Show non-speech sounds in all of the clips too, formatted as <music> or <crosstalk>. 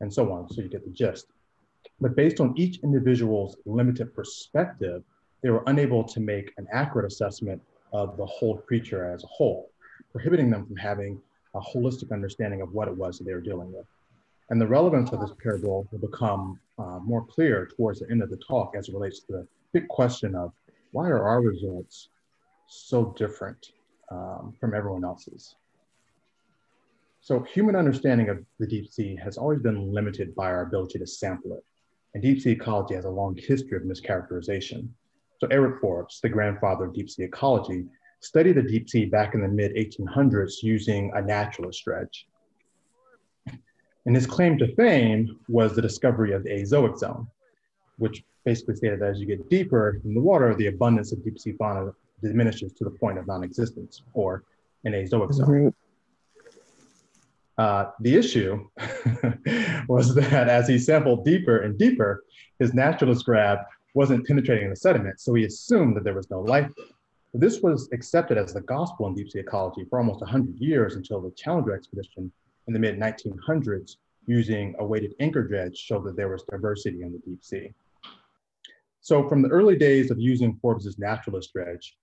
and so on. So you get the gist. But based on each individual's limited perspective, they were unable to make an accurate assessment of the whole creature as a whole, prohibiting them from having a holistic understanding of what it was that they were dealing with. And the relevance of this parable will become uh, more clear towards the end of the talk as it relates to the big question of why are our results so different um, from everyone else's? So human understanding of the deep sea has always been limited by our ability to sample it. And deep sea ecology has a long history of mischaracterization. So Eric Forbes, the grandfather of deep sea ecology, studied the deep sea back in the mid 1800s using a naturalist dredge. And his claim to fame was the discovery of the Azoic zone, which basically stated that as you get deeper in the water, the abundance of deep sea fauna diminishes to the point of non-existence or an Azoic zone. Uh, the issue <laughs> was that as he sampled deeper and deeper, his naturalist grab wasn't penetrating the sediment, so he assumed that there was no life. This was accepted as the gospel in deep sea ecology for almost 100 years until the Challenger expedition in the mid 1900s using a weighted anchor dredge showed that there was diversity in the deep sea. So from the early days of using Forbes's naturalist dredge,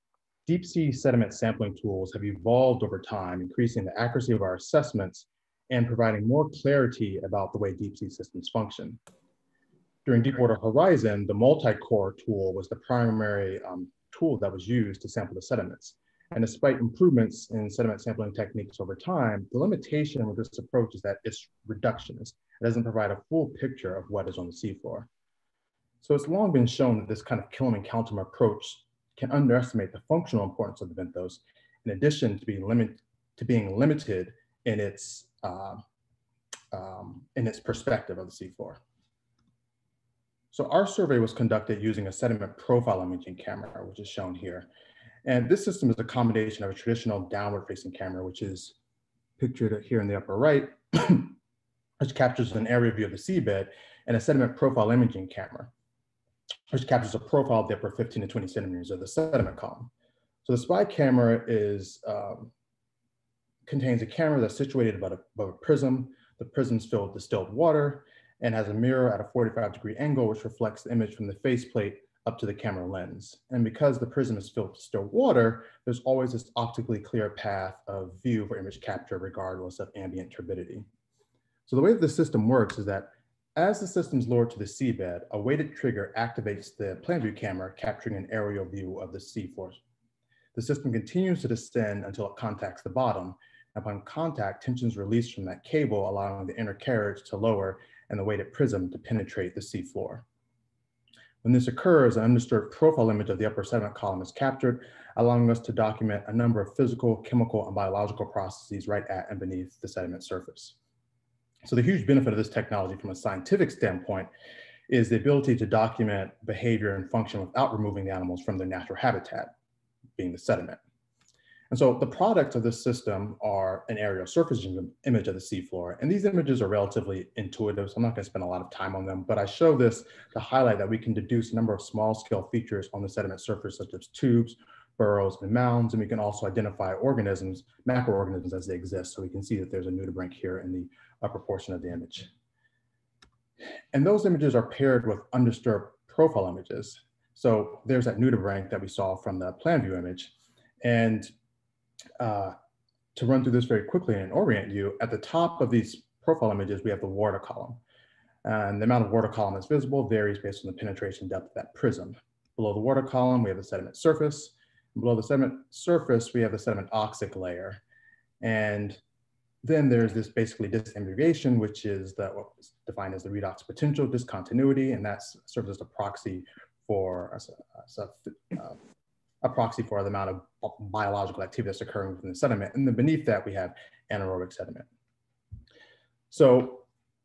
deep sea sediment sampling tools have evolved over time, increasing the accuracy of our assessments and providing more clarity about the way deep sea systems function. During Deepwater Horizon, the multi-core tool was the primary um, tool that was used to sample the sediments. And despite improvements in sediment sampling techniques over time, the limitation with this approach is that it's reductionist. It doesn't provide a full picture of what is on the seafloor. So it's long been shown that this kind of Killam and Countém approach can underestimate the functional importance of the benthos, in addition to being, limit, to being limited in its, uh, um, in its perspective of the seafloor. So our survey was conducted using a sediment profile imaging camera, which is shown here. And this system is a combination of a traditional downward facing camera, which is pictured here in the upper right, <clears throat> which captures an area view of the seabed, and a sediment profile imaging camera, which captures a profile depth of 15 to 20 centimeters of the sediment column. So the SPI camera is um, contains a camera that's situated above a, above a prism. The prism is filled with distilled water and has a mirror at a 45 degree angle, which reflects the image from the faceplate up to the camera lens. And because the prism is filled with distilled water, there's always this optically clear path of view for image capture regardless of ambient turbidity. So the way that the system works is that as the system's lowered to the seabed, a weighted trigger activates the plan view camera, capturing an aerial view of the seafloor. The system continues to descend until it contacts the bottom. Upon contact, tension is released from that cable, allowing the inner carriage to lower and the weighted prism to penetrate the seafloor. When this occurs, an undisturbed profile image of the upper sediment column is captured, allowing us to document a number of physical, chemical, and biological processes right at and beneath the sediment surface. So the huge benefit of this technology from a scientific standpoint is the ability to document behavior and function without removing the animals from their natural habitat, being the sediment. And so the products of this system are an aerial surface image of the seafloor. And these images are relatively intuitive, so I'm not gonna spend a lot of time on them, but I show this to highlight that we can deduce a number of small scale features on the sediment surface, such as tubes, burrows, and mounds. And we can also identify organisms, macroorganisms as they exist. So we can see that there's a nudibranch here in the upper portion of the image. And those images are paired with undisturbed profile images. So there's that nudibranch that we saw from the plan view image. And uh, to run through this very quickly and orient you, at the top of these profile images, we have the water column. And the amount of water column that's visible varies based on the penetration depth of that prism. Below the water column, we have the sediment surface. Below the sediment surface, we have the sediment oxic layer. And then there's this basically disambiguation, which is the, what's defined as the redox potential discontinuity, and that serves as a proxy for a, a, a, a proxy for the amount of biological activity that's occurring within the sediment. And then beneath that, we have anaerobic sediment. So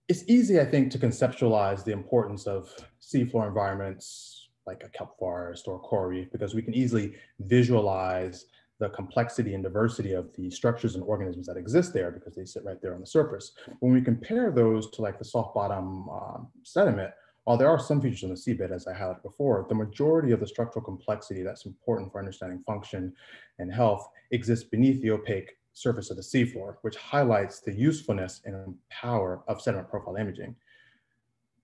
it's easy, I think, to conceptualize the importance of seafloor environments like a kelp forest or a coral reef because we can easily visualize the complexity and diversity of the structures and organisms that exist there because they sit right there on the surface. When we compare those to like the soft bottom um, sediment, while there are some features on the seabed, as I highlighted before, the majority of the structural complexity that's important for understanding function and health exists beneath the opaque surface of the seafloor, which highlights the usefulness and power of sediment profile imaging.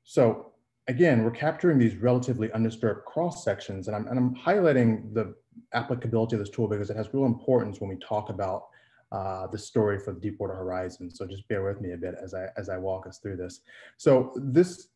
So again, we're capturing these relatively undisturbed cross sections, and I'm, and I'm highlighting the applicability of this tool because it has real importance when we talk about uh, the story for the Deepwater Horizon. So just bear with me a bit as I, as I walk us through this. So this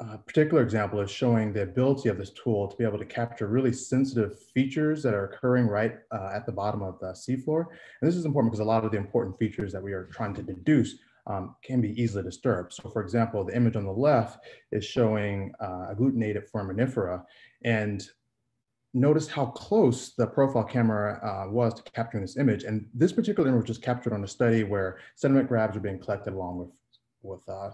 uh, particular example is showing the ability of this tool to be able to capture really sensitive features that are occurring right uh, at the bottom of the seafloor. And this is important because a lot of the important features that we are trying to deduce um, can be easily disturbed. So for example, the image on the left is showing uh, agglutinated foraminifera and notice how close the profile camera uh, was to capturing this image. And this particular image was captured on a study where sediment grabs are being collected along with, with uh,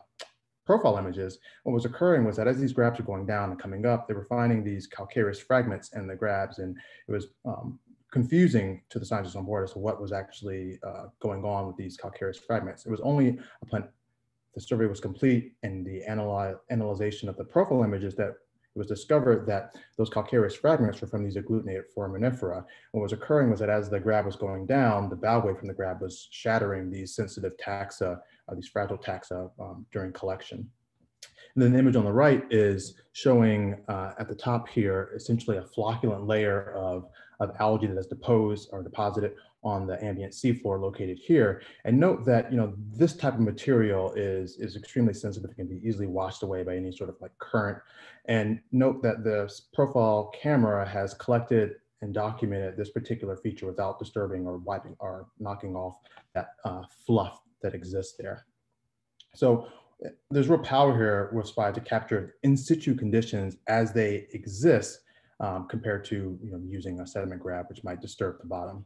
profile images. What was occurring was that as these grabs were going down and coming up, they were finding these calcareous fragments in the grabs and it was um, confusing to the scientists on board as to what was actually uh, going on with these calcareous fragments. It was only upon the survey was complete and the analyze, analyzation of the profile images that it was discovered that those calcareous fragments were from these agglutinated foraminifera. What was occurring was that as the grab was going down, the bow wave from the grab was shattering these sensitive taxa, uh, these fragile taxa um, during collection. And then the image on the right is showing uh, at the top here, essentially a flocculent layer of, of algae that is deposed or deposited on the ambient seafloor located here. And note that, you know, this type of material is, is extremely sensitive, it can be easily washed away by any sort of like current. And note that the profile camera has collected and documented this particular feature without disturbing or wiping or knocking off that uh, fluff that exists there. So there's real power here with SPI to capture in situ conditions as they exist um, compared to you know, using a sediment grab, which might disturb the bottom.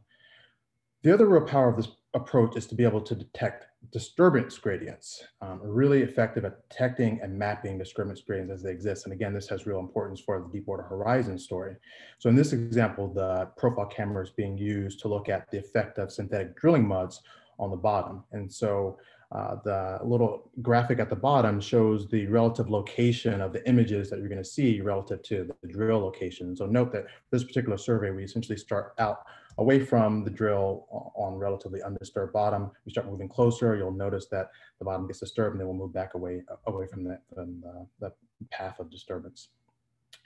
The other real power of this approach is to be able to detect disturbance gradients, um, really effective at detecting and mapping disturbance gradients as they exist. And again, this has real importance for the Deepwater Horizon story. So in this example, the profile camera is being used to look at the effect of synthetic drilling muds on the bottom. And so uh, the little graphic at the bottom shows the relative location of the images that you're going to see relative to the drill location. So note that this particular survey, we essentially start out away from the drill on relatively undisturbed bottom. We start moving closer, you'll notice that the bottom gets disturbed and then we'll move back away, away from the, from the, the path of disturbance.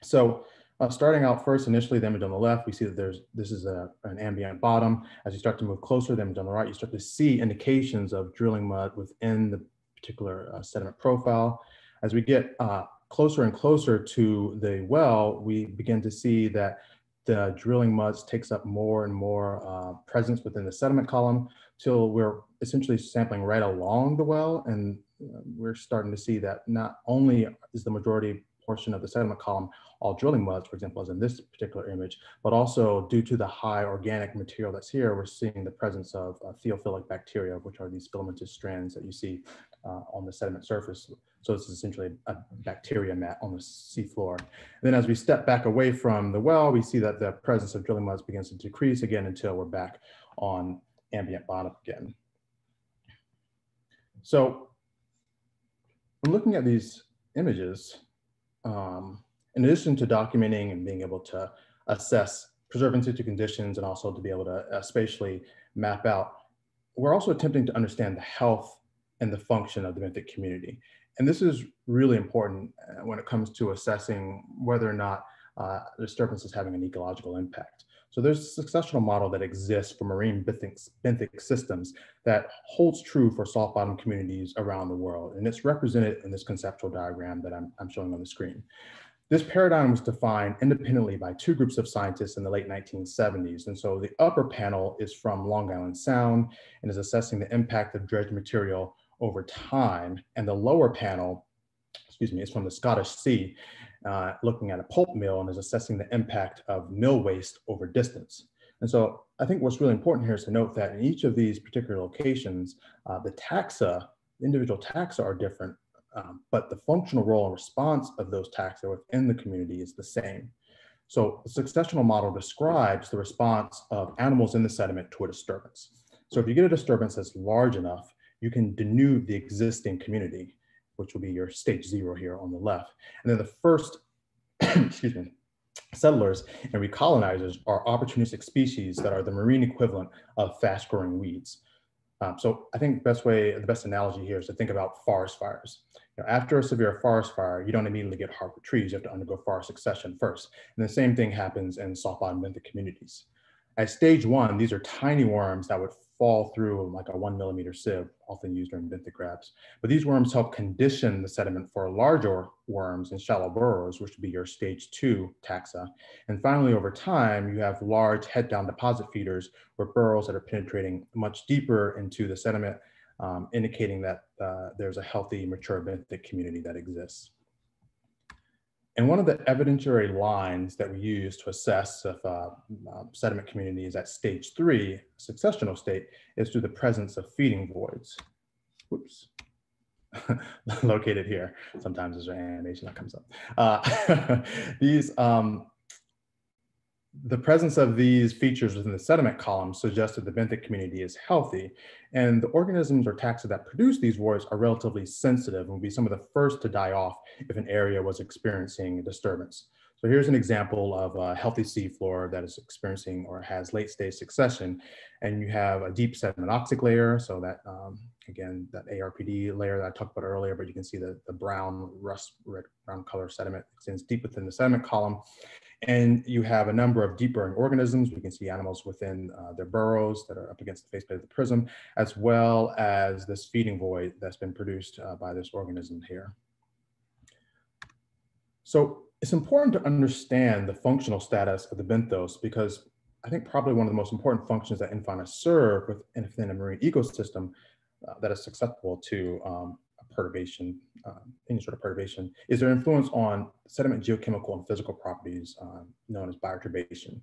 So uh, starting out first, initially the image on the left, we see that there's this is a, an ambient bottom. As you start to move closer, the image on the right, you start to see indications of drilling mud within the particular uh, sediment profile. As we get uh, closer and closer to the well, we begin to see that the drilling muds takes up more and more uh, presence within the sediment column till we're essentially sampling right along the well. And uh, we're starting to see that not only is the majority portion of the sediment column all drilling muds, for example, as in this particular image, but also due to the high organic material that's here, we're seeing the presence of uh, theophilic bacteria, which are these filamentous strands that you see uh, on the sediment surface. So this is essentially a bacteria mat on the seafloor. Then as we step back away from the well, we see that the presence of drilling muds begins to decrease again until we're back on ambient bottom again. So I'm looking at these images, um, in addition to documenting and being able to assess preserve in situ conditions and also to be able to uh, spatially map out, we're also attempting to understand the health and the function of the benthic community. And this is really important uh, when it comes to assessing whether or not uh, disturbance is having an ecological impact. So there's a successional model that exists for marine benthic, benthic systems that holds true for soft bottom communities around the world. And it's represented in this conceptual diagram that I'm, I'm showing on the screen. This paradigm was defined independently by two groups of scientists in the late 1970s. And so the upper panel is from Long Island Sound and is assessing the impact of dredged material over time. And the lower panel, excuse me, is from the Scottish Sea, uh, looking at a pulp mill and is assessing the impact of mill waste over distance. And so I think what's really important here is to note that in each of these particular locations, uh, the taxa, individual taxa are different, um, but the functional role and response of those taxa within the community is the same. So the successional model describes the response of animals in the sediment to a disturbance. So if you get a disturbance that's large enough, you can denude the existing community, which will be your stage zero here on the left. And then the first, <clears throat> excuse me, settlers and recolonizers are opportunistic species that are the marine equivalent of fast growing weeds. Um, so I think the best way, the best analogy here is to think about forest fires. You know, after a severe forest fire, you don't immediately get hardwood trees, you have to undergo forest succession first. And the same thing happens in soft bottom benthic communities. At stage one, these are tiny worms that would fall through like a one millimeter sieve, often used during benthic grabs. But these worms help condition the sediment for larger worms in shallow burrows, which would be your stage two taxa. And finally, over time, you have large head down deposit feeders or burrows that are penetrating much deeper into the sediment, um, indicating that uh, there's a healthy, mature benthic community that exists. And one of the evidentiary lines that we use to assess if uh, uh, sediment community is at stage three, successional state, is through the presence of feeding voids. Whoops. <laughs> Located here. Sometimes there's an animation that comes up. Uh, <laughs> these um, the presence of these features within the sediment column suggests that the benthic community is healthy, and the organisms or taxa that produce these voids are relatively sensitive and would be some of the first to die off if an area was experiencing a disturbance. So here's an example of a healthy seafloor that is experiencing or has late stage succession. And you have a deep sedimenoxic layer. So that, um, again, that ARPD layer that I talked about earlier, but you can see the, the brown, rust red, brown color sediment extends deep within the sediment column. And you have a number of deep burrowing organisms. We can see animals within uh, their burrows that are up against the faceplate of the prism, as well as this feeding void that's been produced uh, by this organism here. So it's important to understand the functional status of the benthos because I think probably one of the most important functions that infauna serve within a marine ecosystem uh, that is susceptible to um, perturbation, uh, any sort of perturbation, is their influence on sediment geochemical and physical properties um, known as bioturbation.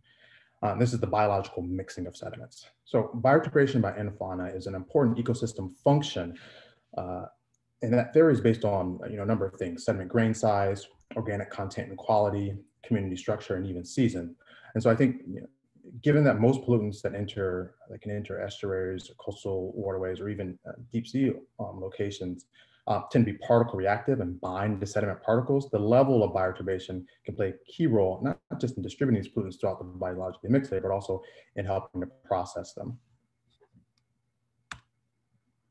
Um, this is the biological mixing of sediments. So bioturbation by infauna is an important ecosystem function, uh, and that varies based on you know, a number of things, sediment grain size, organic content and quality, community structure, and even season. And so I think you know, given that most pollutants that enter, that can enter estuaries, coastal waterways, or even uh, deep sea um, locations, uh, tend to be particle reactive and bind to sediment particles, the level of bioturbation can play a key role, not, just in distributing these pollutants throughout the biologically mixed layer, but also in helping to process them.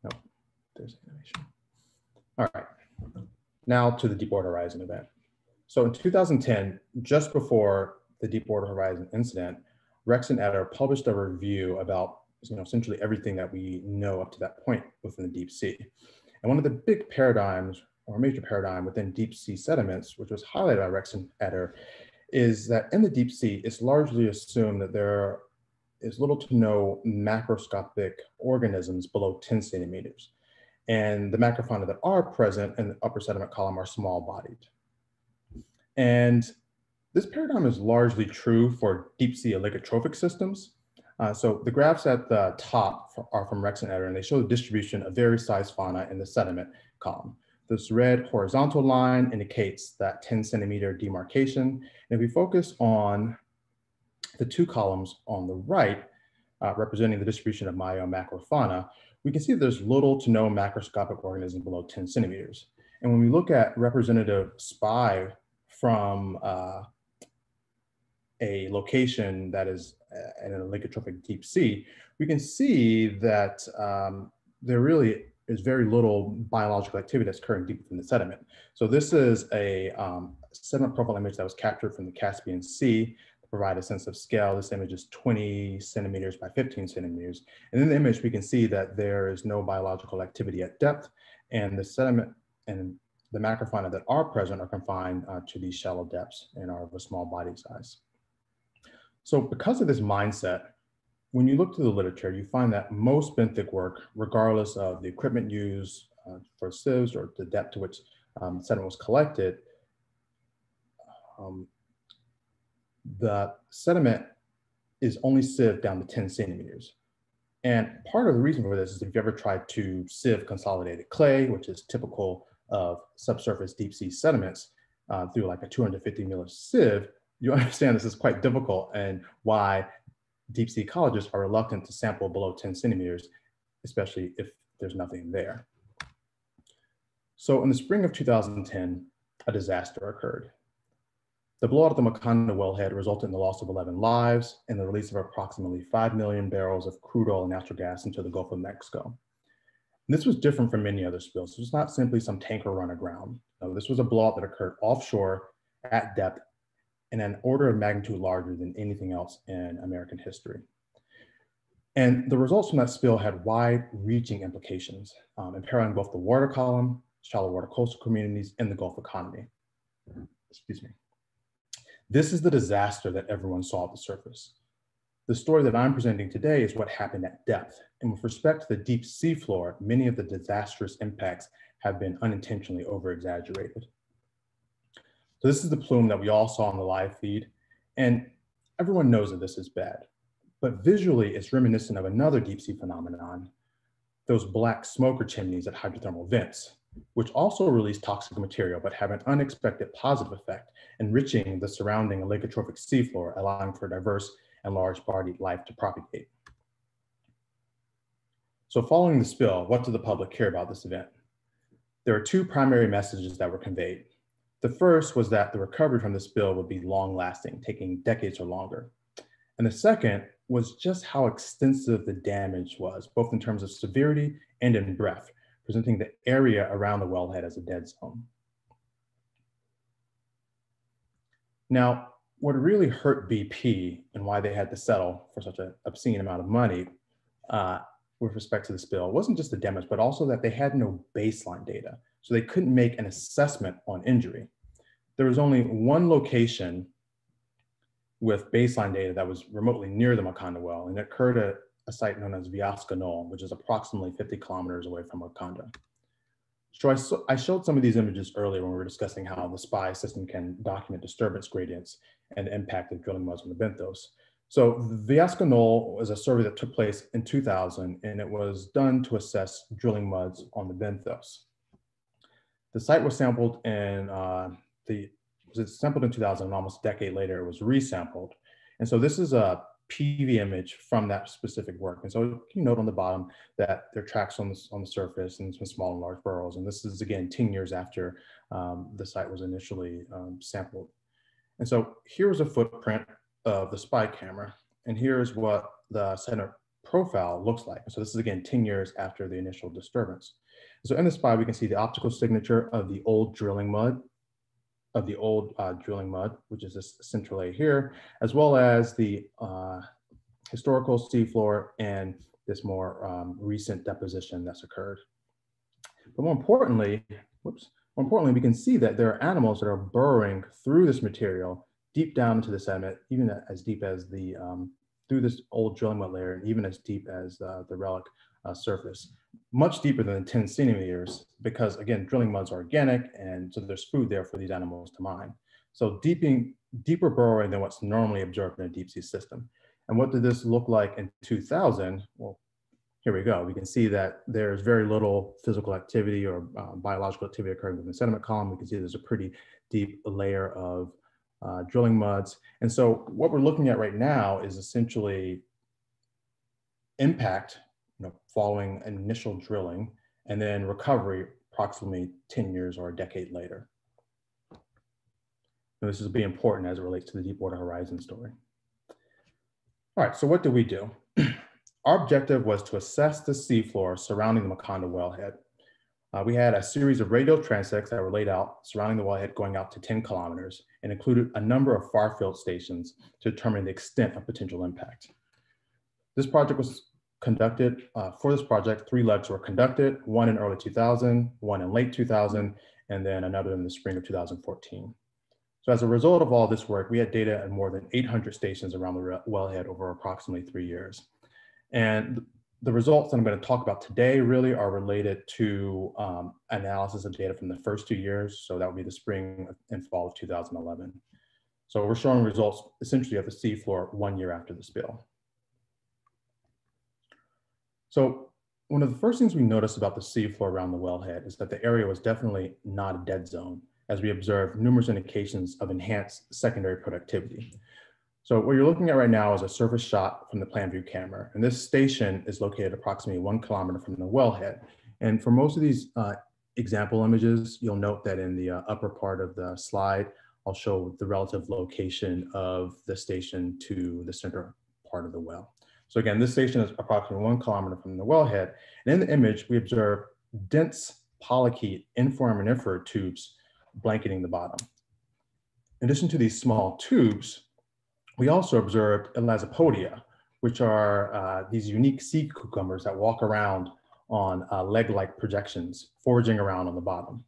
No, there's animation. All right, now to the Deepwater Horizon event. So in 2010, just before the Deepwater Horizon incident, Rex and Etter published a review about you know, essentially everything that we know up to that point within the deep sea. And one of the big paradigms or major paradigm within deep sea sediments, which was highlighted by Rex and Etter, is that in the deep sea, it's largely assumed that there is little to no macroscopic organisms below 10 centimeters. And the macrofauna that are present in the upper sediment column are small bodied. And this paradigm is largely true for deep sea oligotrophic systems, uh, so the graphs at the top are from Rex and Etter, and they show the distribution of various size fauna in the sediment column. This red horizontal line indicates that 10 centimeter demarcation. And if we focus on the two columns on the right, uh, representing the distribution of myo macrofauna, we can see there's little to no macroscopic organism below 10 centimeters. And when we look at representative SPI from uh, a location that is uh, in an oligotrophic deep sea, we can see that um, there really is very little biological activity that's occurring deep within the sediment. So this is a um, sediment profile image that was captured from the Caspian Sea provide a sense of scale. This image is 20 centimeters by 15 centimeters. And in the image, we can see that there is no biological activity at depth and the sediment and the macrofauna that are present are confined uh, to these shallow depths and are of a small body size. So because of this mindset, when you look to the literature, you find that most benthic work, regardless of the equipment used uh, for sieves or the depth to which um, sediment was collected, um, the sediment is only sieved down to 10 centimeters. And part of the reason for this is if you ever tried to sieve consolidated clay, which is typical of subsurface deep sea sediments, uh, through like a 250 miller sieve, you <laughs> understand this is quite difficult and why deep sea ecologists are reluctant to sample below 10 centimeters, especially if there's nothing there. So in the spring of 2010, a disaster occurred. The blowout at the Macondo wellhead resulted in the loss of 11 lives and the release of approximately 5 million barrels of crude oil and natural gas into the Gulf of Mexico. And this was different from many other spills. This was not simply some tanker run aground. No, this was a blowout that occurred offshore at depth and an order of magnitude larger than anything else in American history. And the results from that spill had wide reaching implications, um, impairing both the water column, shallow water coastal communities, and the Gulf economy. Excuse me. This is the disaster that everyone saw at the surface. The story that I'm presenting today is what happened at depth. And with respect to the deep sea floor, many of the disastrous impacts have been unintentionally over exaggerated. So this is the plume that we all saw on the live feed. And everyone knows that this is bad but visually it's reminiscent of another deep sea phenomenon, those black smoker chimneys at hydrothermal vents, which also release toxic material but have an unexpected positive effect, enriching the surrounding oligotrophic seafloor, allowing for diverse and large-bodied life to propagate. So following the spill, what did the public care about this event? There are two primary messages that were conveyed. The first was that the recovery from the spill would be long lasting, taking decades or longer. And the second was just how extensive the damage was, both in terms of severity and in breadth, presenting the area around the wellhead as a dead zone. Now, what really hurt BP and why they had to settle for such an obscene amount of money uh, with respect to the spill wasn't just the damage, but also that they had no baseline data. So they couldn't make an assessment on injury. There was only one location with baseline data that was remotely near the Macondo well, and it occurred at a site known as Viosca Knoll, which is approximately 50 kilometers away from Macondo. So I, I, showed some of these images earlier when we were discussing how the SPI system can document disturbance gradients and the impact of drilling muds on the benthos. So Viosca Knoll was a survey that took place in 2000, and it was done to assess drilling muds on the benthos. The site was sampled in uh, the was sampled in 2000 and almost a decade later it was resampled. And so this is a PV image from that specific work. And so you note on the bottom that there are tracks on the, on the surface and some small and large burrows. And this is again 10 years after um, the site was initially um, sampled. And so here's a footprint of the SPI camera. And here's what the center profile looks like. So this is again 10 years after the initial disturbance. So in the SPI, we can see the optical signature of the old drilling mud of the old uh, drilling mud, which is this central layer here, as well as the uh, historical seafloor and this more um, recent deposition that's occurred. But more importantly, whoops, more importantly, we can see that there are animals that are burrowing through this material deep down into the sediment, even as deep as the, um, through this old drilling mud layer, and even as deep as uh, the relic uh, surface much deeper than 10 centimeters because again, drilling muds are organic and so there's food there for these animals to mine. So deeping, deeper burrowing than what's normally observed in a deep sea system. And what did this look like in 2000? Well, here we go. We can see that there's very little physical activity or uh, biological activity occurring within the sediment column. We can see there's a pretty deep layer of uh, drilling muds. And so what we're looking at right now is essentially impact following initial drilling and then recovery approximately 10 years or a decade later. This is be important as it relates to the Deepwater Horizon story. All right, so what did we do? <clears throat> Our objective was to assess the seafloor surrounding the Macondo wellhead. Uh, we had a series of radial transects that were laid out surrounding the wellhead going out to 10 kilometers and included a number of far field stations to determine the extent of potential impact. This project was conducted uh, for this project, three legs were conducted, one in early 2000, one in late 2000, and then another in the spring of 2014. So as a result of all this work, we had data at more than 800 stations around the wellhead over approximately three years. And the results that I'm going to talk about today really are related to um, analysis of data from the first two years. So that would be the spring and fall of 2011. So we're showing results essentially of the seafloor one year after the spill. So one of the first things we noticed about the seafloor around the wellhead is that the area was definitely not a dead zone, as we observed numerous indications of enhanced secondary productivity. So what you're looking at right now is a surface shot from the plan view camera. And this station is located approximately one kilometer from the wellhead. And for most of these uh, example images, you'll note that in the uh, upper part of the slide I'll show the relative location of the station to the center part of the well. So again, this station is approximately one kilometer from the wellhead. And in the image, we observe dense polychaete inforaminifer tubes blanketing the bottom. In addition to these small tubes, we also observed elasopodia, which are uh, these unique sea cucumbers that walk around on uh, leg-like projections, foraging around on the bottom.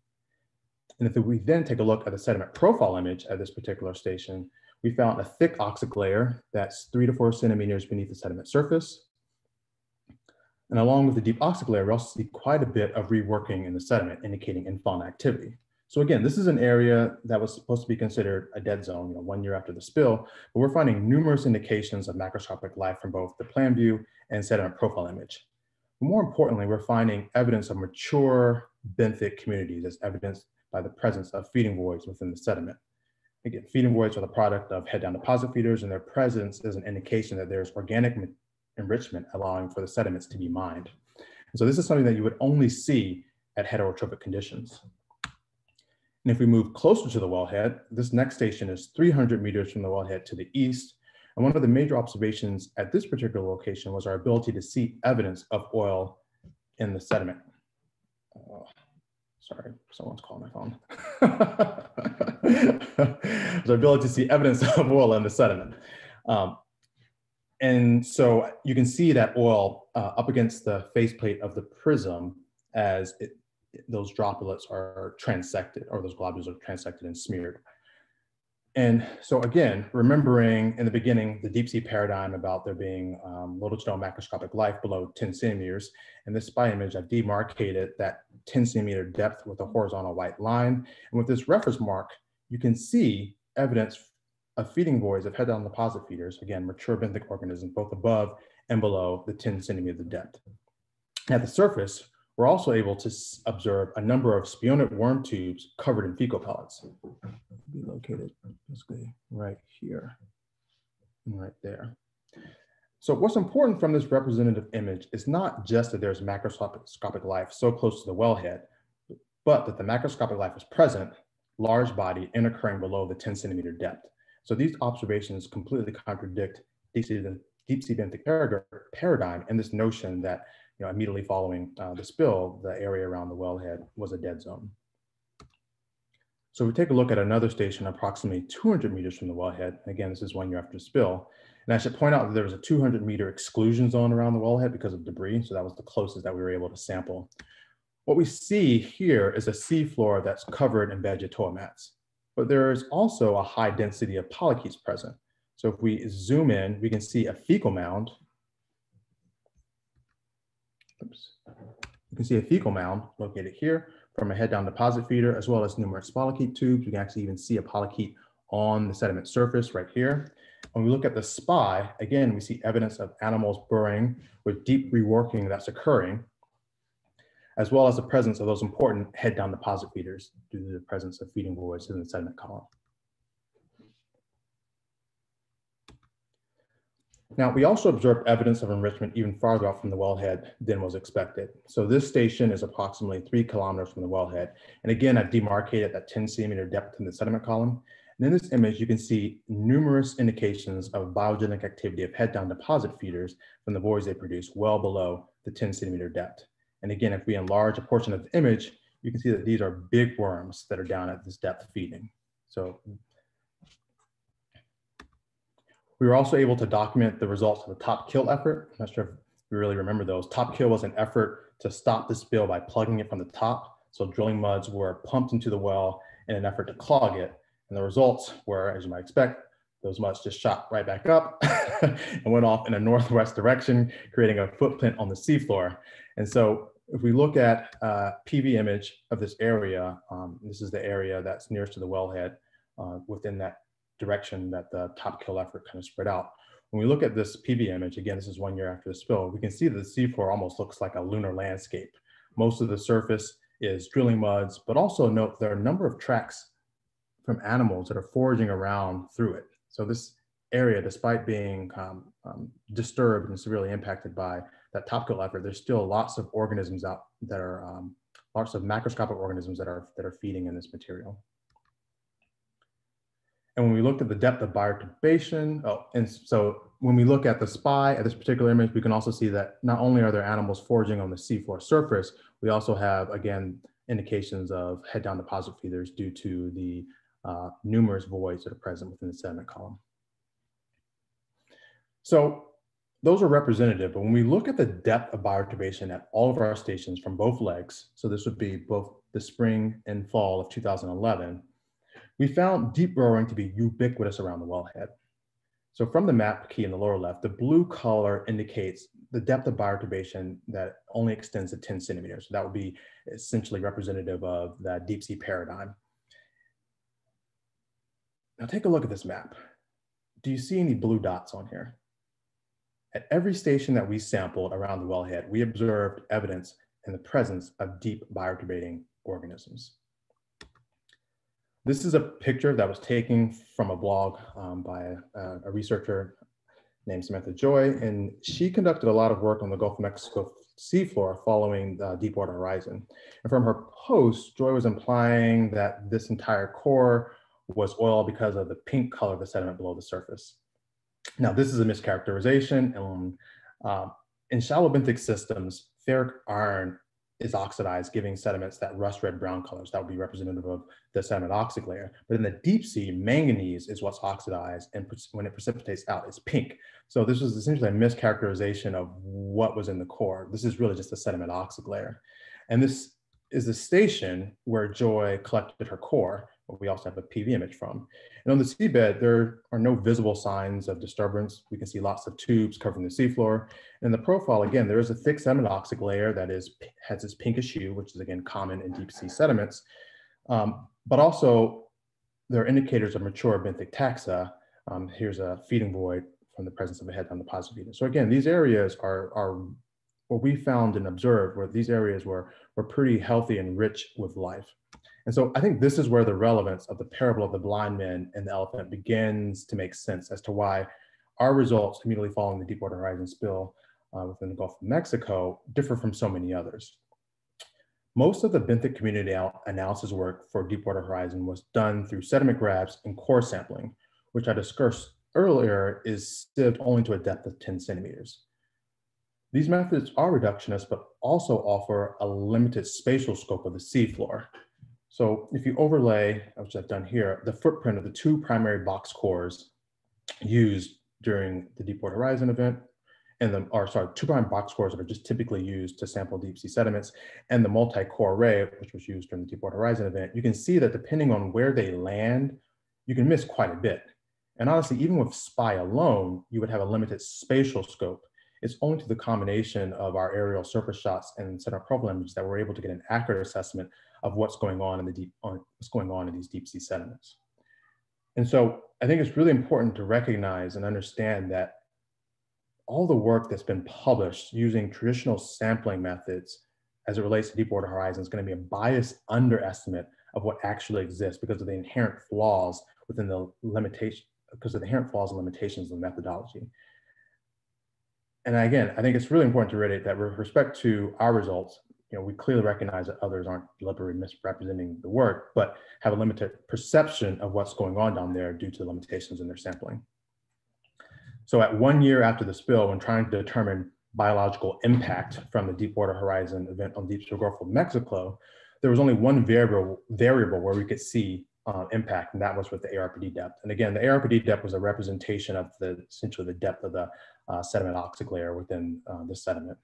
And if we then take a look at the sediment profile image at this particular station, we found a thick oxic layer that's three to four centimeters beneath the sediment surface. And along with the deep oxic layer, we also see quite a bit of reworking in the sediment, indicating in-fauna activity. So again, this is an area that was supposed to be considered a dead zone, you know, one year after the spill, but we're finding numerous indications of macroscopic life from both the plan view and sediment profile image. More importantly, we're finding evidence of mature benthic communities as evidenced by the presence of feeding voids within the sediment. Again, feeding voids are the product of head down deposit feeders and their presence is an indication that there's organic enrichment allowing for the sediments to be mined. And so this is something that you would only see at heterotrophic conditions. And if we move closer to the wellhead, this next station is 300 meters from the wellhead to the east. And one of the major observations at this particular location was our ability to see evidence of oil in the sediment. Oh, sorry, someone's calling my phone. <laughs> the ability to see evidence <laughs> of oil in the sediment. Um, and so you can see that oil uh, up against the faceplate of the prism as it, those droplets are transected or those globules are transected and smeared. And so again, remembering in the beginning, the deep sea paradigm about there being um, little to no macroscopic life below 10 centimeters, in this SPI image, I've demarcated that 10 centimeter depth with a horizontal white line. And with this reference mark, you can see evidence of feeding voids of head down deposit feeders, again, mature benthic organisms, both above and below the 10 centimeter depth. At the surface, we're also able to observe a number of spionid worm tubes covered in fecal pellets. Be located basically right here and right there. So what's important from this representative image is not just that there's macroscopic life so close to the wellhead, but that the macroscopic life is present, large body and occurring below the 10 centimeter depth. So these observations completely contradict deep sea, deep sea benthic paradigm and this notion that you know, immediately following uh, the spill, the area around the wellhead was a dead zone. So we take a look at another station approximately 200 meters from the wellhead. Again, this is one year after the spill. And I should point out that there was a 200 meter exclusion zone around the wellhead because of debris. So that was the closest that we were able to sample. What we see here is a seafloor that's covered in vegetative mats, but there is also a high density of polychaetes present. So if we zoom in, we can see a fecal mound Oops. You can see a fecal mound located here from a head down deposit feeder, as well as numerous polychaete tubes. You can actually even see a polychaete on the sediment surface right here. When we look at the SPI, again, we see evidence of animals burrowing with deep reworking that's occurring, as well as the presence of those important head down deposit feeders due to the presence of feeding voids in the sediment column. Now, we also observed evidence of enrichment even farther out from the wellhead than was expected. So this station is approximately three kilometers from the wellhead. And again, I've demarcated that 10 centimeter depth in the sediment column. And in this image, you can see numerous indications of biogenic activity of head down deposit feeders from the voids they produce well below the 10 centimeter depth. And again, if we enlarge a portion of the image, you can see that these are big worms that are down at this depth feeding. So we were also able to document the results of the top kill effort. I'm not sure if you really remember those. Top kill was an effort to stop the spill by plugging it from the top. So drilling muds were pumped into the well in an effort to clog it. And the results were, as you might expect, those muds just shot right back up <laughs> and went off in a northwest direction, creating a footprint on the seafloor. And so if we look at uh, PV image of this area, um, this is the area that's nearest to the wellhead uh, within that direction that the top kill effort kind of spread out. When we look at this PV image, again, this is one year after the spill, we can see that the seafloor almost looks like a lunar landscape. Most of the surface is drilling muds, but also note there are a number of tracks from animals that are foraging around through it. So this area, despite being um, um, disturbed and severely impacted by that top kill effort, there's still lots of organisms out that are, um, lots of macroscopic organisms that are, that are feeding in this material. And when we looked at the depth of bioturbation, oh, and so when we look at the SPI at this particular image, we can also see that not only are there animals foraging on the seafloor surface, we also have, again, indications of head down deposit feeders due to the uh, numerous voids that are present within the sediment column. So those are representative, but when we look at the depth of bioturbation at all of our stations from both legs, so this would be both the spring and fall of 2011, we found deep burrowing to be ubiquitous around the wellhead. So from the map key in the lower left, the blue color indicates the depth of bioturbation that only extends to 10 centimeters. So that would be essentially representative of that deep sea paradigm. Now take a look at this map. Do you see any blue dots on here? At every station that we sampled around the wellhead, we observed evidence in the presence of deep bioturbating organisms. This is a picture that was taken from a blog um, by a, a, researcher named Samantha Joye, and she conducted a lot of work on the Gulf of Mexico seafloor following the Deepwater Horizon. And from her post, Joye was implying that this entire core was oil because of the pink color of the sediment below the surface. Now, this is a mischaracterization. And, uh, in shallow benthic systems, ferric iron is oxidized, giving sediments that rust red brown colors. That would be representative of the sediment oxic layer. But in the deep sea, manganese is what's oxidized, and when it precipitates out, it's pink. So this was essentially a mischaracterization of what was in the core. This is really just the sediment oxic layer. And this is the station where Joye collected her core we also have a PV image from. And on the seabed, there are no visible signs of disturbance. We can see lots of tubes covering the seafloor. In the profile, again, there is a thick sediment oxic layer that is has this pinkish hue, which is again common in deep sea sediments. Um, but also, there are indicators of mature benthic taxa. Um, here's a feeding void from the presence of a head down deposit feeder. So again, these areas are, are what we found and observed where these areas were, were pretty healthy and rich with life. And so I think this is where the relevance of the parable of the blind men and the elephant begins to make sense as to why our results immediately following the Deepwater Horizon spill uh, within the Gulf of Mexico differ from so many others. Most of the benthic community analysis work for Deepwater Horizon was done through sediment grabs and core sampling, which I discussed earlier is sieved only to a depth of 10 centimeters. These methods are reductionist, but also offer a limited spatial scope of the seafloor, so if you overlay, which I've done here, the footprint of the two primary box cores used during the Deepwater Horizon event, and the, or sorry, two prime box cores that are just typically used to sample deep sea sediments, and the multi-core array, which was used during the Deepwater Horizon event, you can see that depending on where they land, you can miss quite a bit. And honestly, even with SPI alone, you would have a limited spatial scope. It's only to the combination of our aerial surface shots and center profile images that we're able to get an accurate assessment of what's going on in the deep, what's going on in these deep sea sediments. And so I think it's really important to recognize and understand that all the work that's been published using traditional sampling methods as it relates to Deepwater Horizon is going to be a biased underestimate of what actually exists because of the inherent flaws within the limitation, because of the inherent flaws and limitations of the methodology. And again, I think it's really important to reiterate that with respect to our results, you know, we clearly recognize that others aren't deliberately misrepresenting the work, but have a limited perception of what's going on down there due to the limitations in their sampling. So at one year after the spill, when trying to determine biological impact from the Deepwater Horizon event on deep sea Gulf of Mexico, there was only one variable, variable where we could see uh, impact, and that was with the ARPD depth. And again, the ARPD depth was a representation of the essentially the depth of the uh, sediment layer within uh, the sediment.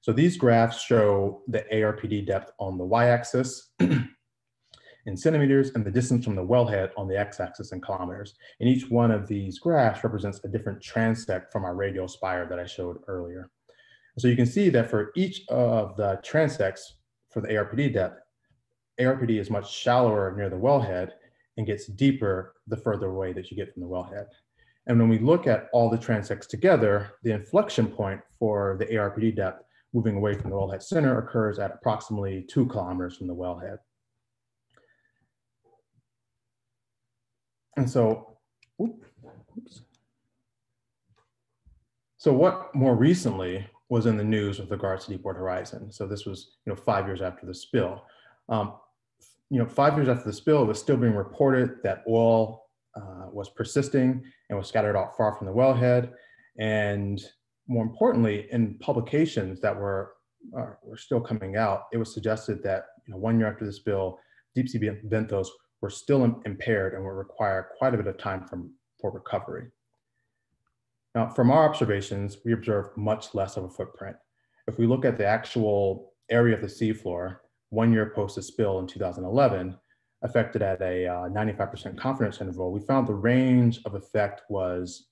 So these graphs show the ARPD depth on the y-axis <clears throat> in centimeters and the distance from the wellhead on the x-axis in kilometers. And each one of these graphs represents a different transect from our radial spire that I showed earlier. So you can see that for each of the transects for the ARPD depth, ARPD is much shallower near the wellhead and gets deeper the further away that you get from the wellhead. And when we look at all the transects together, the inflection point for the ARPD depth moving away from the wellhead center occurs at approximately two kilometers from the wellhead. And so, oops. So what more recently was in the news with regards to Deepwater Horizon? So this was, you know, five years after the spill. Um, you know, five years after the spill, it was still being reported that oil uh, was persisting and was scattered out far from the wellhead. And more importantly, in publications that were, uh, were still coming out, it was suggested that you know, one year after the spill, deep sea benthos were still impaired and would require quite a bit of time from, for recovery. Now, from our observations, we observed much less of a footprint. If we look at the actual area of the seafloor, one year post the spill in 2011, affected at a 95% uh, confidence interval, we found the range of effect was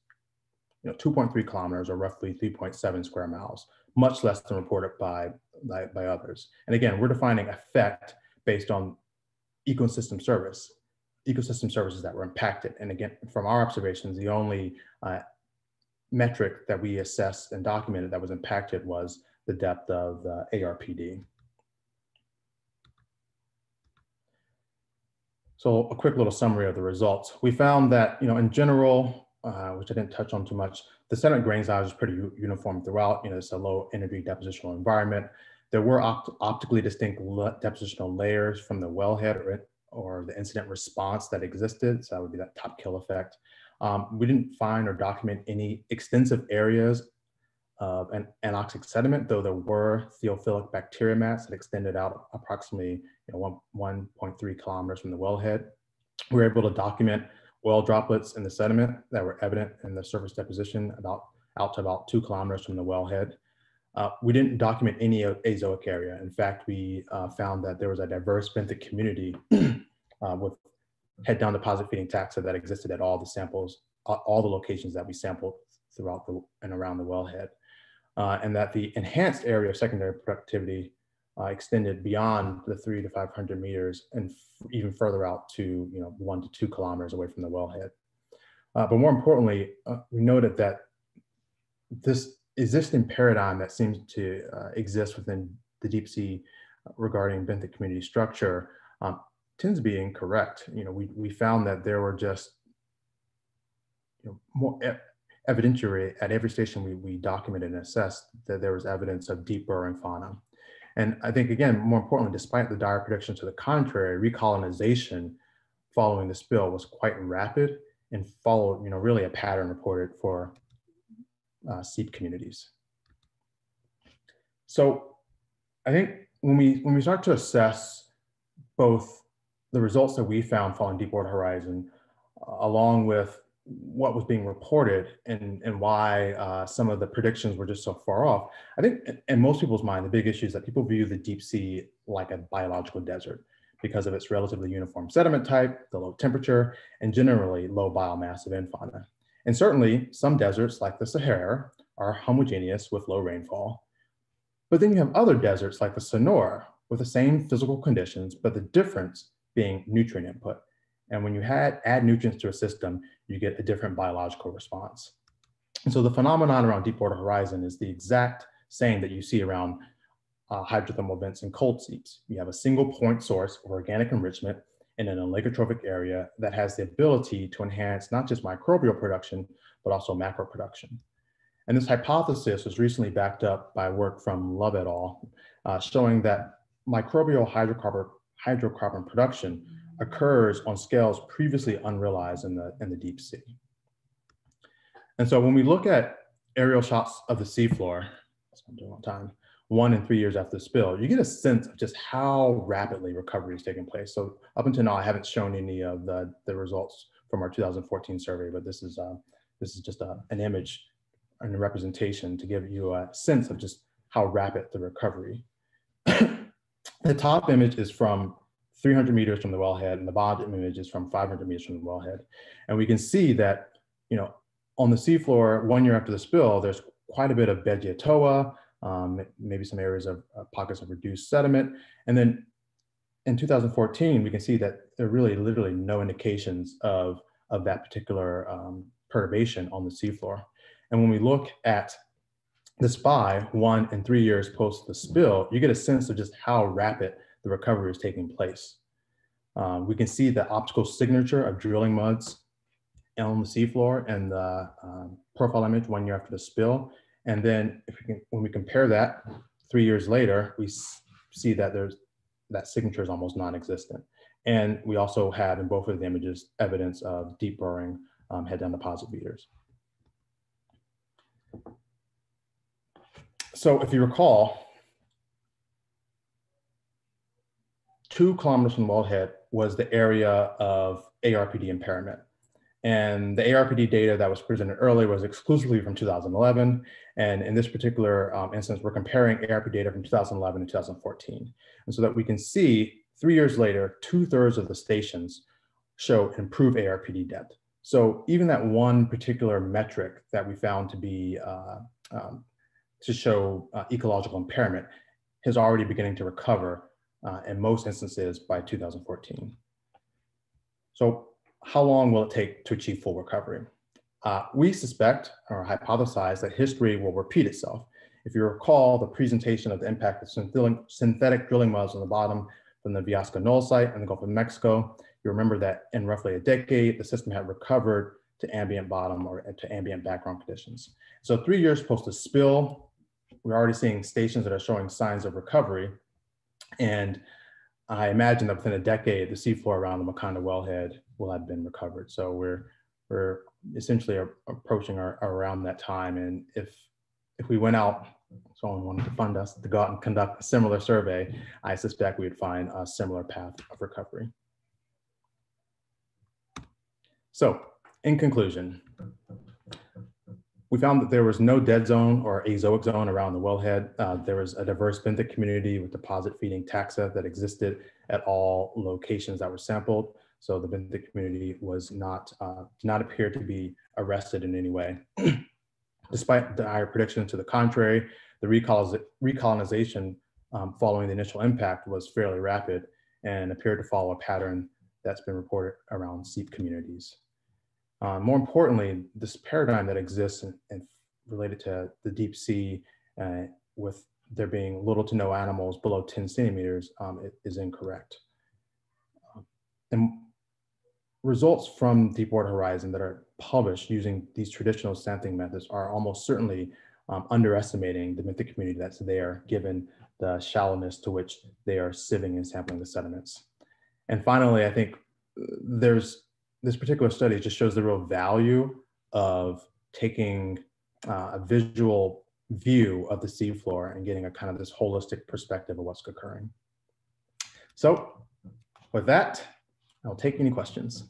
you know, 2.3 kilometers or roughly 3.7 square miles, much less than reported by, by, by others. And again, we're defining effect based on ecosystem service, ecosystem services that were impacted. And again, from our observations, the only uh, metric that we assessed and documented that was impacted was the depth of the ARPD. So a quick little summary of the results. We found that, you know, in general, uh, which I didn't touch on too much, the sediment grain size is pretty uniform throughout. You know, it's a low energy depositional environment. There were opt optically distinct depositional layers from the wellhead or, or the incident response that existed. So that would be that top kill effect. Um, we didn't find or document any extensive areas of an anoxic sediment, though there were thiophilic bacteria mats that extended out approximately know, 1.3 kilometers from the wellhead. We were able to document oil droplets in the sediment that were evident in the surface deposition about out to about two kilometers from the wellhead. Uh, we didn't document any azoic area. In fact, we uh, found that there was a diverse benthic community <clears throat> uh, with head down deposit feeding taxa that existed at all the samples, all the locations that we sampled throughout the and around the wellhead. Uh, and that the enhanced area of secondary productivity uh, extended beyond the three to 500 meters and even further out to you know one to two kilometers away from the wellhead. Uh, but more importantly, uh, we noted that this existing paradigm that seems to uh, exist within the deep sea regarding benthic community structure um, tends to be incorrect. You know, we, we found that there were just you know, more evidentiary at every station we, we documented and assessed that there was evidence of deep burrowing fauna. And I think, again, more importantly, despite the dire predictions to the contrary, recolonization following the spill was quite rapid and followed, you know, really a pattern reported for uh, seep communities. So I think when we, when we start to assess both the results that we found following Deepwater Horizon, uh, along with what was being reported and, and why uh, some of the predictions were just so far off. I think in most people's mind, the big issue is that people view the deep sea like a biological desert because of its relatively uniform sediment type, the low temperature, and generally low biomass of infauna. And certainly some deserts like the Sahara are homogeneous with low rainfall. But then you have other deserts like the Sonora with the same physical conditions, but the difference being nutrient input. And when you had, add nutrients to a system, you get a different biological response. And so the phenomenon around Deepwater Horizon is the exact same that you see around uh, hydrothermal vents and cold seeps. You have a single point source of organic enrichment in an oligotrophic area that has the ability to enhance not just microbial production, but also macro production. And this hypothesis was recently backed up by work from Love et al., uh, showing that microbial hydrocarbon, hydrocarbon production occurs on scales previously unrealized in the, in the deep sea. And so when we look at aerial shots of the seafloor, time, one and three years after the spill, you get a sense of just how rapidly recovery is taking place. So up until now, I haven't shown any of the, the results from our 2014 survey, but this is, uh, this is just a, an image and a representation to give you a sense of just how rapid the recovery. <coughs> the top image is from 300 meters from the wellhead and the bottom image is from 500 meters from the wellhead. And we can see that, you know, on the seafloor, one year after the spill, there's quite a bit of Beggiatoa, um, maybe some areas of uh, pockets of reduced sediment. And then in 2014, we can see that there are really literally no indications of, of that particular um, perturbation on the seafloor. And when we look at the SPI one and three years post the spill, you get a sense of just how rapid the recovery is taking place. Um, we can see the optical signature of drilling muds on the seafloor and the um, profile image one year after the spill. And then if we can, when we compare that three years later, we see that there's that signature is almost non-existent. And we also have in both of the images evidence of deep burrowing um, head down deposit beaters. So if you recall, two kilometers from wellhead was the area of ARPD impairment. And the ARPD data that was presented earlier was exclusively from 2011. And in this particular um, instance, we're comparing ARPD data from 2011 to 2014. And so that we can see three years later, two thirds of the stations show improved ARPD depth. So even that one particular metric that we found to be, uh, um, to show uh, ecological impairment is already beginning to recover uh, in most instances by 2014. So how long will it take to achieve full recovery? Uh, we suspect or hypothesize that history will repeat itself. If you recall the presentation of the impact of synthetic drilling muds on the bottom from the Viosca Knoll site in the Gulf of Mexico, you remember that in roughly a decade, the system had recovered to ambient bottom or to ambient background conditions. So three years post the spill, we're already seeing stations that are showing signs of recovery. And I imagine that within a decade, the seafloor around the Macondo wellhead will have been recovered. So we're we're essentially approaching our, around that time. And if if we went out, someone wanted to fund us to go out and conduct a similar survey, I suspect we would find a similar path of recovery. So in conclusion, we found that there was no dead zone or azoic zone around the wellhead. Uh, there was a diverse benthic community with deposit feeding taxa that existed at all locations that were sampled. So the benthic community was not, uh, did not appear to be arrested in any way. <clears throat> Despite the higher to the contrary, the recolonization um, following the initial impact was fairly rapid and appeared to follow a pattern that's been reported around seep communities. Uh, more importantly, this paradigm that exists in, in related to the deep sea uh, with there being little to no animals below 10 centimeters um, is incorrect. Um, and results from Deepwater Horizon that are published using these traditional sampling methods are almost certainly um, underestimating the benthic community that's there given the shallowness to which they are sieving and sampling the sediments. And finally, I think uh, there's this particular study just shows the real value of taking uh, a visual view of the seafloor and getting a kind of this holistic perspective of what's occurring. So with that, I'll take any questions.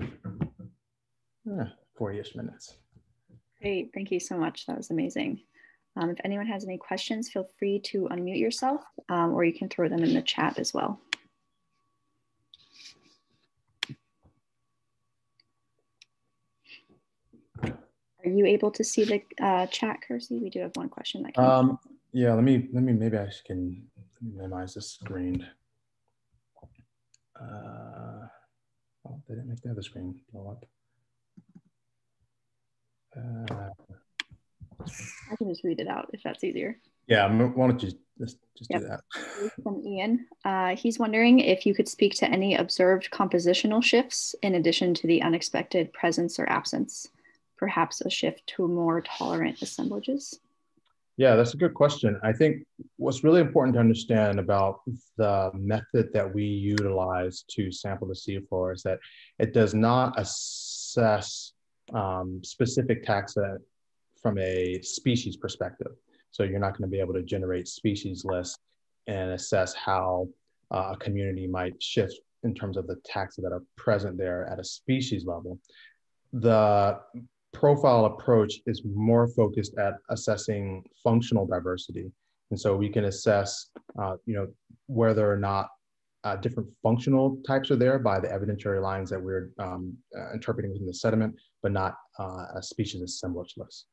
Ah, 40-ish minutes. Great, thank you so much. That was amazing. Um, if anyone has any questions, feel free to unmute yourself um, or you can throw them in the chat as well. Are you able to see the uh, chat, Kersey? We do have one question that came um, Yeah, let me, let me, maybe I can minimize this screen. Uh, oh, they didn't make the other screen blow up. Uh, I can just read it out if that's easier. Yeah, why don't you just, just yep. do that? From Ian, uh, he's wondering if you could speak to any observed compositional shifts in addition to the unexpected presence or absence perhaps a shift to more tolerant assemblages? Yeah, that's a good question. I think what's really important to understand about the method that we utilize to sample the seafloor is that it does not assess um, specific taxa from a species perspective. So you're not going to be able to generate species lists and assess how uh, a community might shift in terms of the taxa that are present there at a species level. The profile approach is more focused at assessing functional diversity. And so we can assess, uh, you know, whether or not uh, different functional types are there by the evidentiary lines that we're um, uh, interpreting within the sediment, but not uh, a species assemblage list.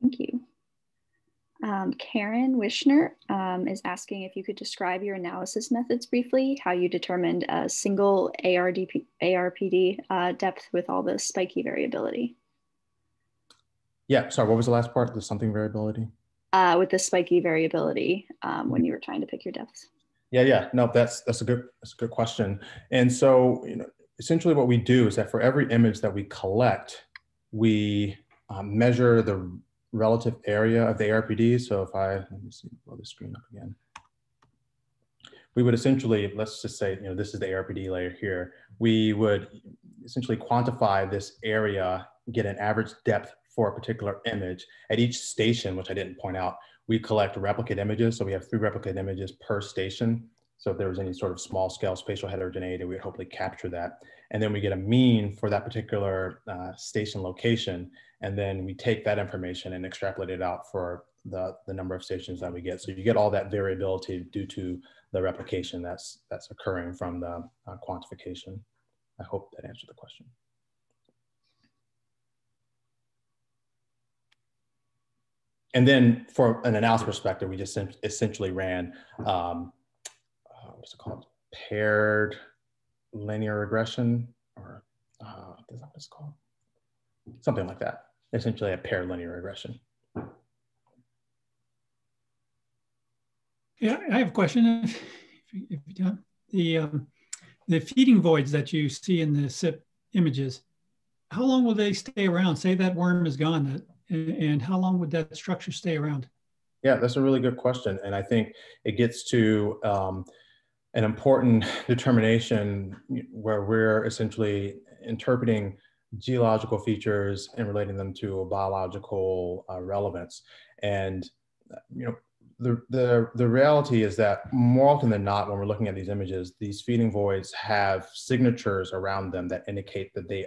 Thank you. Um, Karen Wishner um, is asking if you could describe your analysis methods briefly, how you determined a single ARDP, ARPD uh, depth with all the spiky variability. Yeah, sorry, what was the last part? The something variability? Uh, with the spiky variability um, when you were trying to pick your depths. Yeah, yeah, no, that's that's a good that's a good question. And so, you know, essentially what we do is that for every image that we collect, we um, measure the relative area of the ARPD. So if I, let me see, blow the screen up again. we would essentially, let's just say, you know, this is the ARPD layer here. We would essentially quantify this area, get an average depth for a particular image. At each station, which I didn't point out, we collect replicate images. So we have three replicate images per station. So if there was any sort of small scale spatial heterogeneity, we would hopefully capture that. And then we get a mean for that particular uh, station location. And then we take that information and extrapolate it out for the, the number of stations that we get. So you get all that variability due to the replication that's, that's occurring from the uh, quantification. I hope that answered the question. And then for an analysis perspective, we just essentially ran, um, uh, what's it called? Paired linear regression, or uh, is that what it's called? Something like that. Essentially a paired linear regression. Yeah, I have a question. If, if you don't, the um, the feeding voids that you see in the SIP images, how long will they stay around? Say that worm is gone, that, and how long would that structure stay around? Yeah, that's a really good question, and I think it gets to um, an important determination where we're essentially interpreting geological features and relating them to a biological uh, relevance. And you know, the, the, the reality is that more often than not, when we're looking at these images, these feeding voids have signatures around them that indicate that they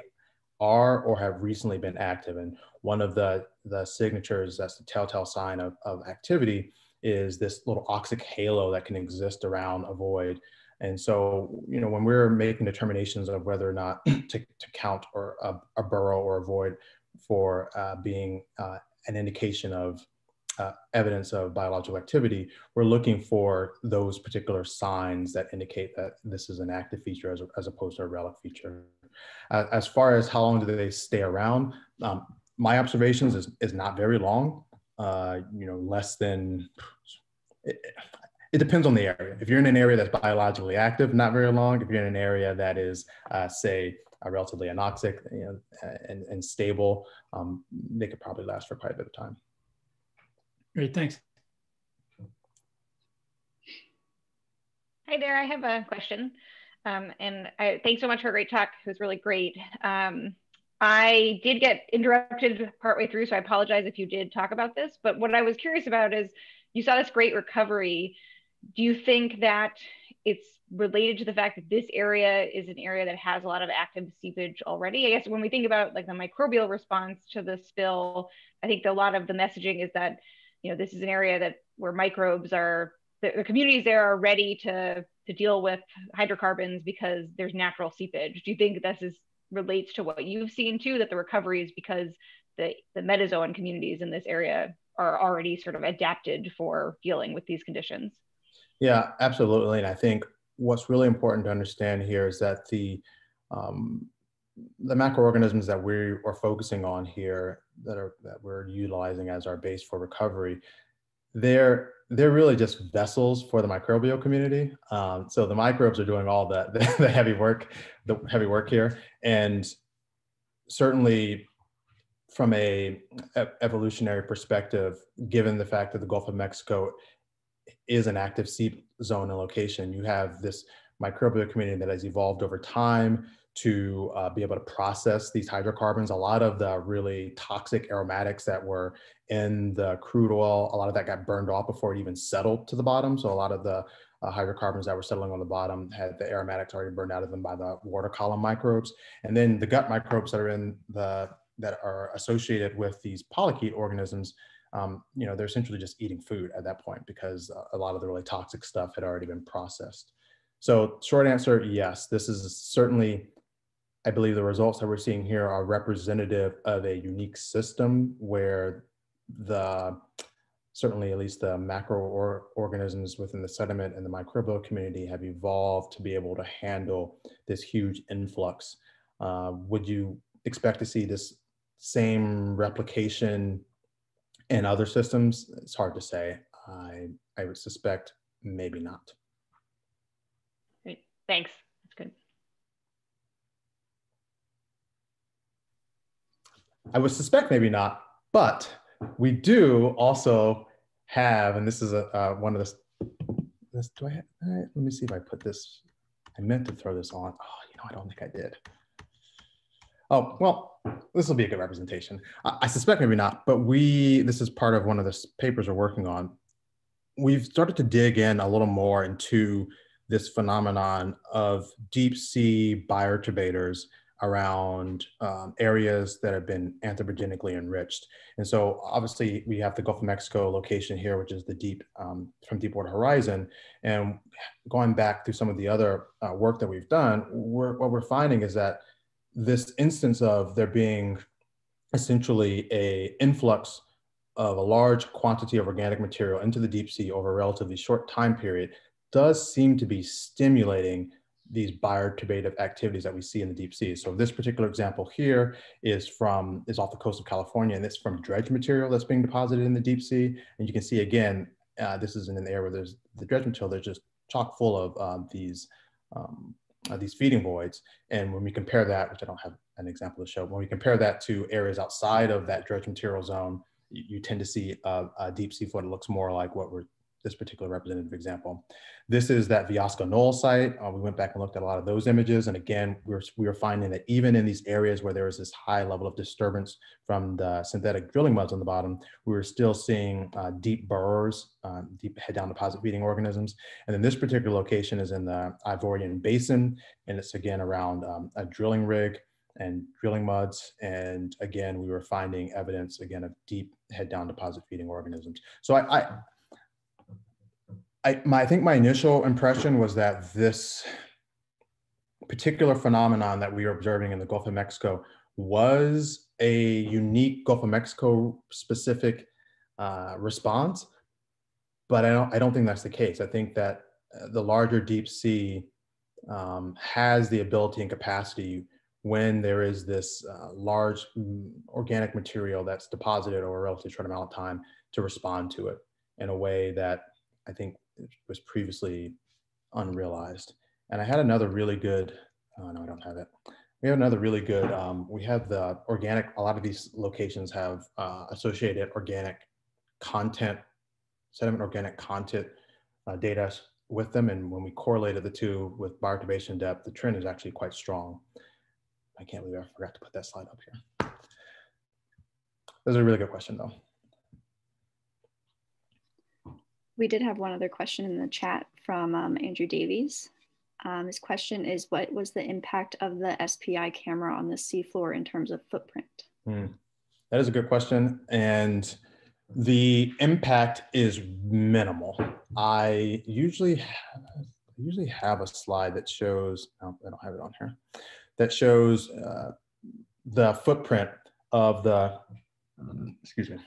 are or have recently been active. And one of the, the signatures that's the telltale sign of, of activity is this little oxic halo that can exist around a void. And so, you know, when we're making determinations of whether or not <clears throat> to, to count or a, a burrow or a void for uh, being uh, an indication of uh, evidence of biological activity, we're looking for those particular signs that indicate that this is an active feature as, as opposed to a relic feature. As far as how long do they stay around, um, my observations is, is not very long, uh, you know, less than, it, it, depends on the area. If you're in an area that's biologically active, not very long. If you're in an area that is, uh, say, relatively anoxic you know, and, and stable, um, they could probably last for quite a bit of time. Great, thanks. Hi there, I have a question. Um, and I, thanks so much for a great talk. It was really great. Um, I did get interrupted partway through, so I apologize if you did talk about this. But what I was curious about is you saw this great recovery. Do you think that it's related to the fact that this area is an area that has a lot of active seepage already? I guess when we think about like the microbial response to the spill, I think a lot of the messaging is that you know, this is an area that where microbes are, the, the communities there are ready to, to deal with hydrocarbons because there's natural seepage. Do you think this is relates to what you've seen too, that the recovery is because the, the metazoan communities in this area are already sort of adapted for dealing with these conditions? Yeah, absolutely. And I think what's really important to understand here is that the um, the macroorganisms that we are focusing on here that are that we're utilizing as our base for recovery, they're they're really just vessels for the microbial community. Um, so the microbes are doing all the, the, <laughs> the heavy work, the heavy work here, and certainly from a, evolutionary perspective, given the fact that the Gulf of Mexico is an active seep zone and location, you have this microbial community that has evolved over time to uh, be able to process these hydrocarbons. A lot of the really toxic aromatics that were in the crude oil, a lot of that got burned off before it even settled to the bottom. So a lot of the uh, hydrocarbons that were settling on the bottom had the aromatics already burned out of them by the water column microbes. And then the gut microbes that are in the that are associated with these polychaete organisms, um, you know, they're essentially just eating food at that point because a lot of the really toxic stuff had already been processed. So short answer, yes, this is certainly I believe the results that we're seeing here are representative of a unique system where the certainly at least the macro or organisms within the sediment and the microbial community have evolved to be able to handle this huge influx. Uh, would you expect to see this same replication in other systems? It's hard to say. I, I would suspect maybe not. Great, thanks. That's good. I would suspect maybe not, but we do also have, and this is a, uh, one of the, this. Do I, have, uh, let me see if I put this, I meant to throw this on. Oh, you know, I don't think I did. Oh, well, this will be a good representation. I, I suspect maybe not, but we, this is part of one of the papers we're working on. We've started to dig in a little more into this phenomenon of deep sea bioturbators around um, areas that have been anthropogenically enriched. And so obviously we have the Gulf of Mexico location here, which is the deep um, from Deepwater Horizon. And going back through some of the other uh, work that we've done, we're, what we're finding is that this instance of there being essentially a influx of a large quantity of organic material into the deep sea over a relatively short time period does seem to be stimulating these bioturbative activities that we see in the deep sea. So this particular example here is from is off the coast of California, and it's from dredge material that's being deposited in the deep sea. And you can see again, uh, this is in an area where there's the dredge material. There's just chock full of um, these um, uh, these feeding voids. And when we compare that, which I don't have an example to show, when we compare that to areas outside of that dredge material zone, you, you tend to see a, a deep sea flood that looks more like what we're this particular representative example. This is that Viosca Knoll site. Uh, we went back and looked at a lot of those images. And again, we were, we were finding that even in these areas where there was this high level of disturbance from the synthetic drilling muds on the bottom, we were still seeing uh, deep burrows, um, deep head down deposit feeding organisms. And then this particular location is in the Ivorian Basin. And it's again around um, a drilling rig and drilling muds. And again, we were finding evidence again of deep head down deposit feeding organisms. So I, I I, my, I think my initial impression was that this particular phenomenon that we are observing in the Gulf of Mexico was a unique Gulf of Mexico specific uh, response, but I don't, I don't think that's the case. I think that uh, the larger deep sea um, has the ability and capacity when there is this uh, large mm, organic material that's deposited over a relatively short amount of time to respond to it in a way that I think was previously unrealized. And I had another really good, oh no, I don't have it. We have another really good, um, we have the organic, a lot of these locations have uh, associated organic content, sediment organic content uh, data with them. And when we correlated the two with bioturbation depth, the trend is actually quite strong. I can't believe I forgot to put that slide up here. That's a really good question though. We did have one other question in the chat from um, Andrew Davies. Um, his question is, what was the impact of the SPI camera on the seafloor in terms of footprint? Hmm. That is a good question. And the impact is minimal. I usually have, usually have a slide that shows, oh, I don't have it on here, that shows uh, the footprint of the, excuse me,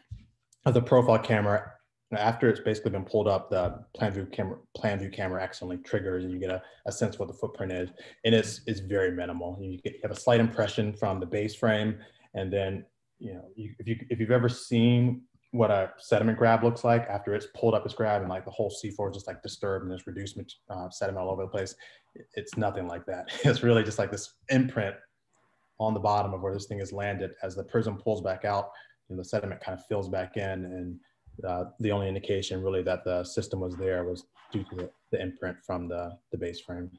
of the profile camera after it's basically been pulled up, the plan view camera plan view camera accidentally triggers, and you get a, a sense what the footprint is, and it's it's very minimal. You, get, you have a slight impression from the base frame, and then you know you, if you if you've ever seen what a sediment grab looks like after it's pulled up its grab and like the whole seafloor is just like disturbed and there's reduced uh, sediment all over the place, it's nothing like that. <laughs> It's really just like this imprint on the bottom of where this thing has landed as the prism pulls back out the sediment kind of fills back in and uh, the only indication really that the system was there was due to the, the imprint from the, the base frame.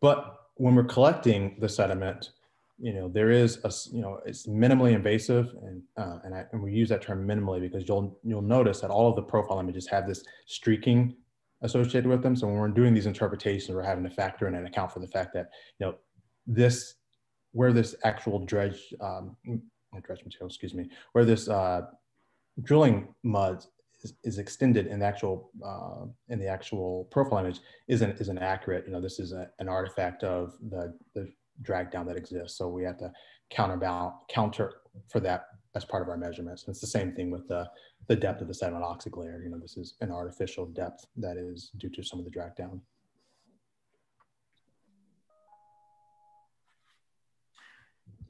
But when we're collecting the sediment, you know, there is a, you know, it's minimally invasive and, uh, and, I, and we use that term minimally because you'll, you'll notice that all of the profile images have this streaking associated with them. So when we're doing these interpretations, we're having to factor in and account for the fact that, you know, this, where this actual dredge um, dredge material, excuse me, where this uh, drilling mud is, is, extended in the actual uh, in the actual profile image isn't isn't accurate. You know, this is a, an artifact of the the drag down that exists. So we have to counterbalance counter for that as part of our measurements. And it's the same thing with the the depth of the sediment oxide layer. You know, this is an artificial depth that is due to some of the drag down.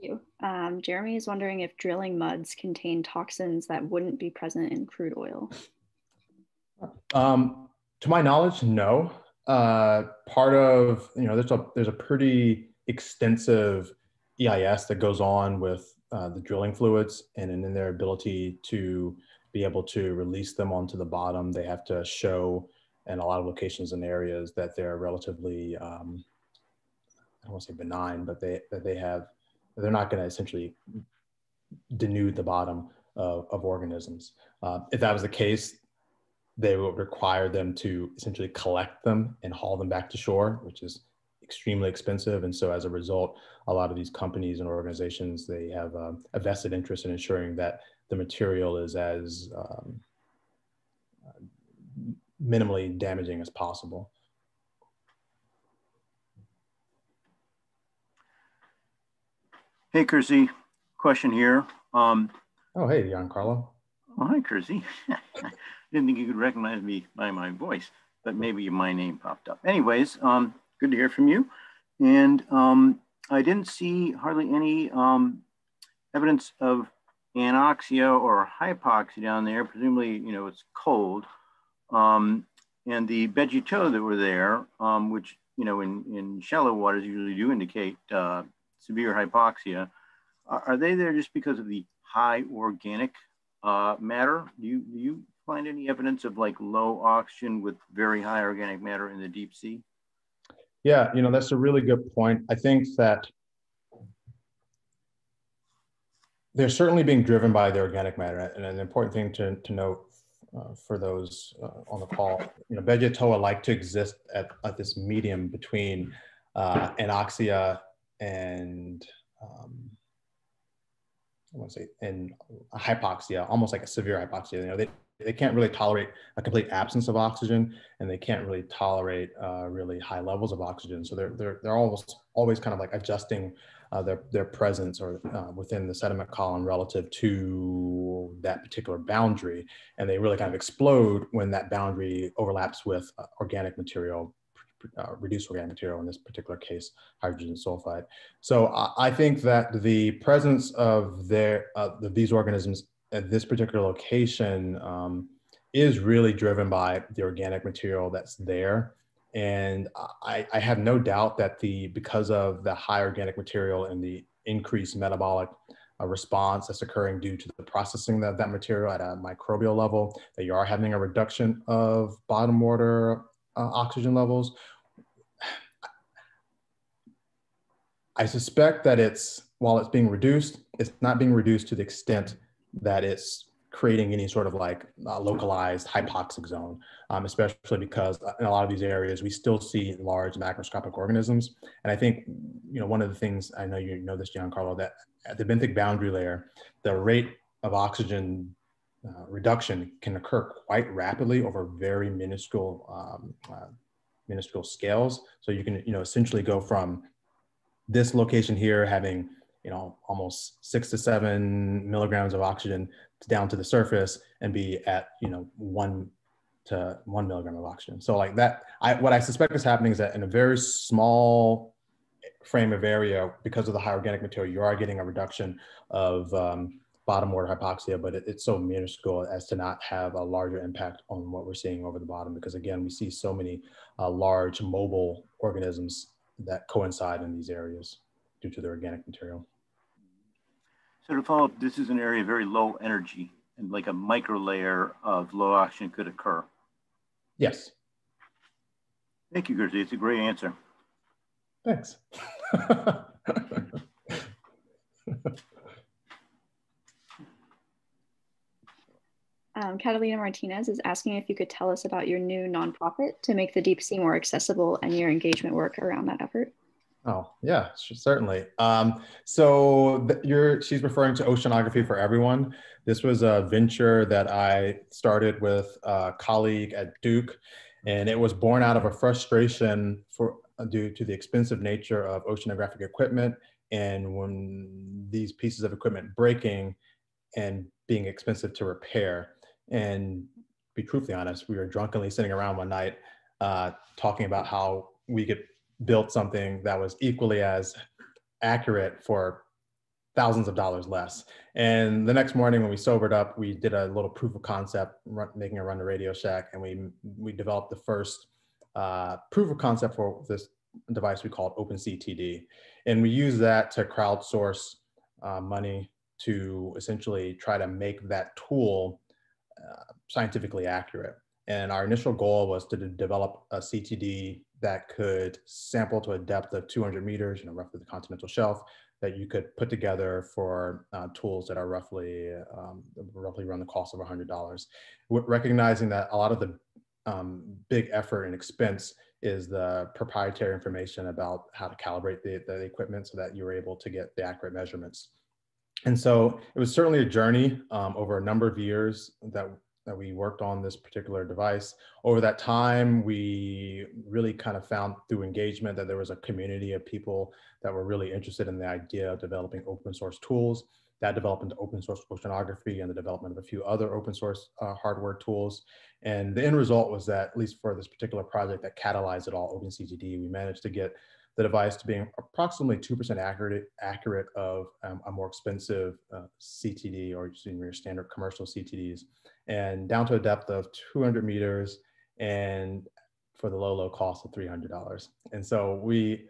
You. Um, Jeremy is wondering if drilling muds contain toxins that wouldn't be present in crude oil. Um, to my knowledge, no. Uh, part of you know there's a there's a pretty extensive EIS that goes on with uh, the drilling fluids and in their ability to be able to release them onto the bottom. They have to show in a lot of locations and areas that they're relatively, um, I don't want to say benign, but they, that they have, they're not going to essentially denude the bottom of, of organisms. Uh, if that was the case, they would require them to essentially collect them and haul them back to shore, which is extremely expensive. And so as a result, a lot of these companies and organizations, they have um, a vested interest in ensuring that the material is as um, minimally damaging as possible. Hey, Kersey, question here. Um, oh, hey, Giancarlo. Oh, hi, Kersey. <laughs> Didn't think you could recognize me by my voice, but maybe my name popped up. Anyways, um, good to hear from you. And um, I didn't see hardly any um, evidence of anoxia or hypoxia down there. Presumably, you know, it's cold. Um, and the Beggiatoa that were there, um, which, you know, in, in shallow waters usually do indicate uh, severe hypoxia, are, they there just because of the high organic uh, matter? Do you, do you find any evidence of like low oxygen with very high organic matter in the deep sea? Yeah, you know, that's a really good point. I think that they're certainly being driven by the organic matter. And an important thing to, to note uh, for those uh, on the call, you know, Beggiatoa like to exist at, at this medium between uh, anoxia and um, I want to say and hypoxia, almost like a severe hypoxia. You know, they, they can't really tolerate a complete absence of oxygen and they can't really tolerate uh, really high levels of oxygen. So they're, they're, they're almost always kind of like adjusting uh, their, their presence or uh, within the sediment column relative to that particular boundary. And they really kind of explode when that boundary overlaps with uh, organic material, uh, reduced organic material, in this particular case, hydrogen sulfide. So I think that the presence of their, uh, these organisms at this particular location um, is really driven by the organic material that's there. And I, I, have no doubt that the because of the high organic material and the increased metabolic uh, response that's occurring due to the processing of that material at a microbial level, that you are having a reduction of bottom water uh, oxygen levels. I suspect that it's, while it's being reduced, it's not being reduced to the extent that it's creating any sort of like uh, localized hypoxic zone, um, especially because in a lot of these areas, we still see large macroscopic organisms. And I think, you know, one of the things, I know you know this, Giancarlo, that at the benthic boundary layer, the rate of oxygen uh, reduction can occur quite rapidly over very minuscule, um, uh, minuscule scales. So you can, you know, essentially go from this location here having you know, almost six to seven milligrams of oxygen down to the surface and be at, you know, one to one milligram of oxygen. So like that, I, what I suspect is happening is that in a very small frame of area, because of the high organic material, you are getting a reduction of um, bottom water hypoxia, but it, it's so minuscule as to not have a larger impact on what we're seeing over the bottom. Because again, we see so many uh, large mobile organisms that coincide in these areas due to the organic material. So to follow up, this is an area very low energy and like a micro layer of low oxygen could occur. Yes. Thank you, Kersey. It's a great answer. Thanks. <laughs> um, Catalina Martinez is asking if you could tell us about your new nonprofit to make the deep sea more accessible and your engagement work around that effort. Oh yeah, certainly. Um, so you're she's referring to oceanography for everyone. This was a venture that I started with a colleague at Duke, and it was born out of a frustration for due to the expensive nature of oceanographic equipment, and when these pieces of equipment breaking and being expensive to repair. And be truthfully honest, we were drunkenly sitting around one night uh, talking about how we could build something that was equally as accurate for thousands of dollars less. And the next morning when we sobered up, we did a little proof of concept, run, making a run to Radio Shack, and we we developed the first uh, proof of concept for this device we called OpenCTD, and we use that to crowdsource uh, money to essentially try to make that tool scientifically accurate. And our initial goal was to develop a CTD that could sample to a depth of 200 meters, you know, roughly the continental shelf, that you could put together for uh, tools that are roughly um, roughly around the cost of $100. Recognizing that a lot of the um, big effort and expense is the proprietary information about how to calibrate the, the equipment so that you're able to get the accurate measurements. And so it was certainly a journey um, over a number of years that that we worked on this particular device. Over that time, we really kind of found through engagement that there was a community of people that were really interested in the idea of developing open source tools. That developed into open source oceanography and the development of a few other open source uh, hardware tools. And the end result was that, at least for this particular project that catalyzed it all, OpenCTD, we managed to get the device to being approximately 2% accurate, accurate of um, a more expensive uh, CTD or your standard commercial CTDs and down to a depth of 200 meters and for the low, low cost of $300. And so we,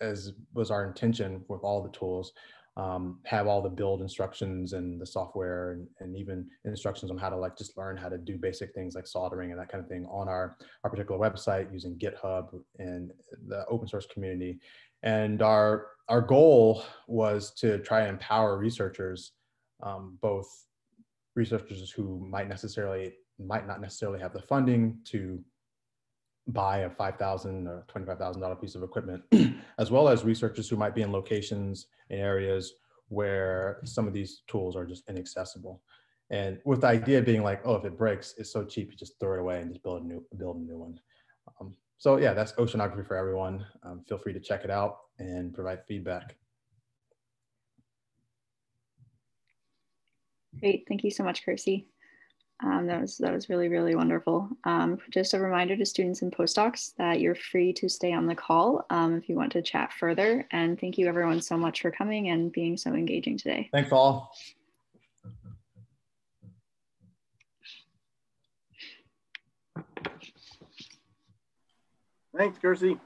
as was our intention with all the tools, um, have all the build instructions and the software and, and even instructions on how to like just learn how to do basic things like soldering and that kind of thing on our, our particular website using GitHub and the open source community. And our, our goal was to try and empower researchers, um, both researchers who might necessarily might not necessarily have the funding to buy a 5,000 or $25,000 piece of equipment, <clears throat> as well as researchers who might be in locations in areas where some of these tools are just inaccessible. And with the idea being like, oh, if it breaks, it's so cheap, you just throw it away and just build a new, build a new one. Um, so yeah, that's oceanography for everyone. Um, feel free to check it out and provide feedback. Great, thank you so much, Kersey. Um, that was that was really really wonderful. Um, just a reminder to students and postdocs that you're free to stay on the call um, if you want to chat further. And thank you everyone so much for coming and being so engaging today. Thanks all. Thanks, Kersey.